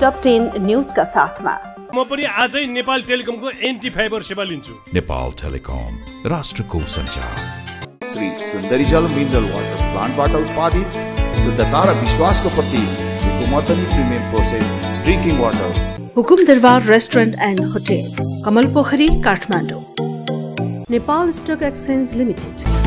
Top ten न्युजका साथमा। म पनि आजै नेपाल टेलिकमको एन्टी फाइबर सेवा लिन्छु। नेपाल टेलिकम राष्ट्रको सञ्चार। श्री सुन्दरी जल मिनरल वाटर प्लान्टबाट उत्पादित शुद्धता र विश्वासको प्रतीक Madani premium process drinking water. Hukum Darbar restaurant and hotel Kamal Pokhari Kathmandu. Nepal stock exchange limited.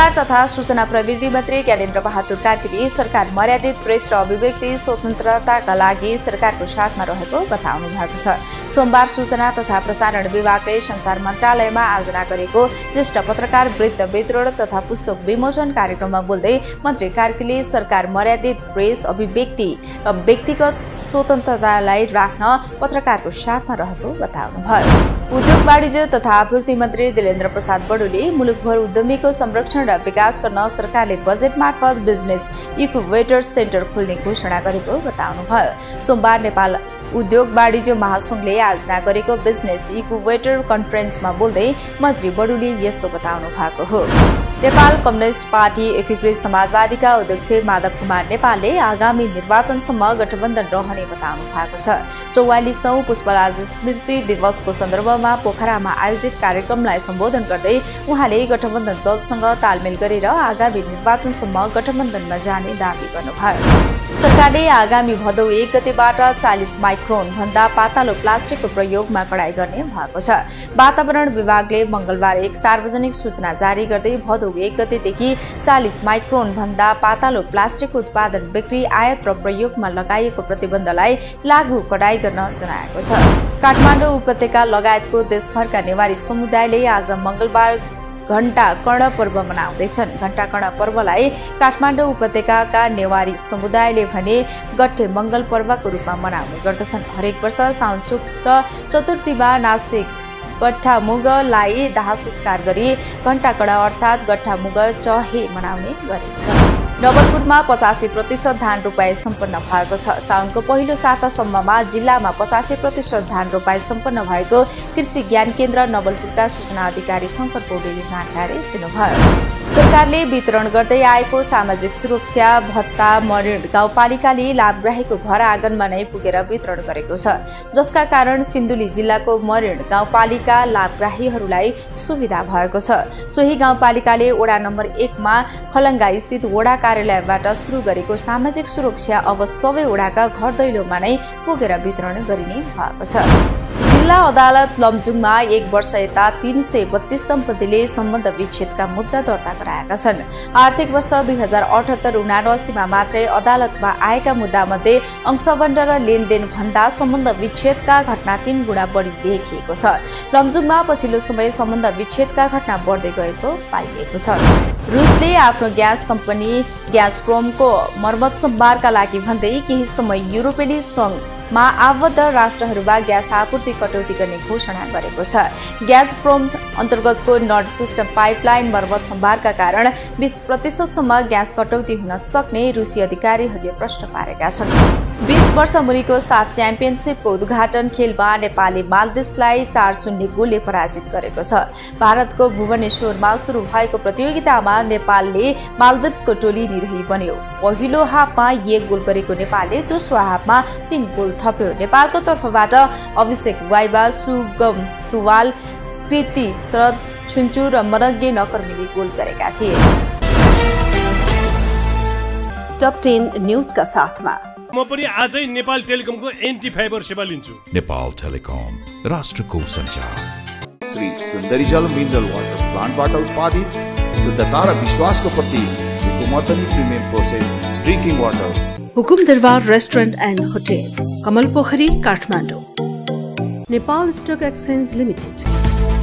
संचार तथा सूचना प्रविधि मन्त्री ज्ञानेन्द्र बहादुर कार्कीले सरकार मर्यादित प्रेस र अभिव्यक्ति स्वतन्त्रताका लागि सरकारको साथमा रहेको बताउनु भएको छ। सोमबार सूचना तथा प्रसारण विभागले संचार मन्त्रालयमा आयोजना गरेको ज्येष्ठ पत्रकार वृत्त वितरण तथा पुस्तक विमोचन कार्यक्रममा बोल्दै मन्त्री कार्कीले सरकार मर्यादित प्रेस अभिव्यक्ति र व्यक्तिगत स्वतन्त्रतालाई राख्न पत्रकारको साथमा रहेको बताउनुभयो। उद्योग वाणिज्य तथा आपूर्ति मन्त्री दिलेन्द्र प्रसाद बडुले मुलुकभर उद्यमीको संरक्षण र विकास गर्न सरकारले बजेट मार्फत बिजनेस इक्युवेटर सेन्टर खोल्ने घोषणा गरेको बताउनुभयो। सोमबार नेपाल उद्योग वाणिज्य महासङ्घले आयोजना गरेको बिजनेस इक्युवेटर कन्फरेन्समा बोल्दै मन्त्री बडुले यस्तो बताउनु भएको हो। नेपाल कम्युनिस्ट पार्टी एकीकृत समाजवादीका अध्यक्ष माधव कुमार नेपालले आगामी निर्वाचनसम्म गठबन्धन रहने बताउनु भएको छ। चौवालिसौँ पुष्पराज स्मृति दिवसको सन्दर्भमा पोखरामा आयोजित कार्यक्रमलाई सम्बोधन गर्दै उहाँले गठबन्धन दलसँग तालमेल गरेर आगामी निर्वाचनसम्म गठबन्धनमा जाने दावी गर्नुभयो। सरकारले आगामी भदौ एक गतेबाट चालिस माइक्रोन भन्दा पातालो प्लास्टिकको प्रयोगमा कडाई गर्ने भएको छ। वातावरण विभागले मंगलबार एक सार्वजनिक सूचना जारी गर्दै भदौ एक गतेदेखि चालिस माइक्रोन भन्दा पातालो प्लास्टिकको उत्पादन बिक्री आयात र प्रयोगमा लगाइएको प्रतिबन्धलाई लागू कडाई गर्न जनाएको छ। काठमाडौँ उपत्यका लगायतको देशभरका नेवारी समुदायले आज मंगलबार घण्टा कर्ण पर्व मनाउँदैछन्। घण्टा कर्ण पर्वलाई काठमाडौँ उपत्यकाका नेवारी समुदायले भने गट्टे मङ्गल पर्वको रूपमा मनाउने गर्दछन्। हरेक वर्ष साउन शुक्ल चतुर्थीमा नास्तिक गट्ठा मुगलाई दाह संस्कार गरी घण्टाकडा अर्थात् गट्ठा मुग चहे मनाउने गरिन्छ। नवलपुरमा पचासी प्रतिशत धान रोपाई सम्पन्न भएको छ। साउनको पहिलो सातासम्ममा जिल्लामा पचासी प्रतिशत धान रोपाई सम्पन्न भएको कृषि ज्ञान केन्द्र नवलपुरका सूचना अधिकारी शङ्कर पौडेलले जानकारी दिनुभयो। सरकारले वितरण गर्दै आएको सामाजिक सुरक्षा भत्ता मरिण गाउँपालिकाले लाभग्राहीको घर आँगनमा नै पुगेर वितरण गरेको छ। जसका कारण सिन्धुली जिल्लाको मरिण गाउँपालिका लाभग्राहीहरूलाई सुविधा भएको छ। सोही गाउँपालिकाले वडा नम्बर एकमा खलङ्गा स्थित वडा कार्यालयबाट सुरु गरेको सामाजिक सुरक्षा अब सबै वडाका घर दैलोमा नै पुगेर वितरण गरिने भएको छ। जिल्ला अदालत लमजुङमा एक वर्ष यता तीन सय बत्तीस दम्पतिले सम्बन्ध विच्छेदका मुद्दा दर्ता गराएका छन्। आर्थिक वर्ष दुई हजार अठहत्तर उनासीमा मात्रै अदालतमा आएका मुद्दामध्ये अंशबन्ड र लेनदेन भन्दा सम्बन्ध विच्छेदका घटना तीन गुणा बढी देखिएको छ। लमजुङमा पछिल्लो समय सम्बन्ध विच्छेदका घटना बढ्दै गएको पाइएको छ। रुसले आफ्नो ग्यास कम्पनी ग्यास प्रोमको मर्मत सम्भारका लागि भन्दै केही समय युरोपेली सङ्घ मा आबद्ध राष्ट्रहरूमा ग्यास आपूर्ति कटौती गर्ने घोषणा गरेको छ। ग्यास प्रोम अन्तर्गतको नर्थ सिस्टम पाइपलाइन मर्मत सम्भारका कारण बिस प्रतिशतसम्म ग्यास कटौती हुन सक्ने रुसी अधिकारीहरूले प्रश्न पारेका छन्। बिस वर्ष मुनिको साफ च्याम्पियनसिपको उद्घाटन खेलमा नेपालले मालदिप्सलाई चार शून्य गोलले पराजित गरेको छ। भारतको भुवनेश्वरमा सुरु भएको प्रतियोगितामा नेपालले मालदिप्सको टोली निरही बन्यो। पहिलो हाफमा एक गोल गरेको नेपालले दोस्रो हाफमा तीन गोल थप्यो। नेपालको तर्फबाट अभिषेक वाइबा सुगम सुवाल कृति शरद छुन्चु र मनज्ञ नकर्मीले गोल गरेका थिए। टप टेन न्युजका साथमा। म पनि आजै नेपाल टेलिकमको एन्टी फाइबर सेवा लिन्छु। नेपाल टेलिकम राष्ट्रको सञ्चार। श्री सुन्दरी जल मिनरल वाटर प्लान्टबाट उत्पादित शुद्धता र विश्वासको प्रतीक Madani premium process drinking water. Hukum Darbar Restaurant and Hotel, Kamal Pokhari, Kathmandu. Nepal Stock Exchange Limited.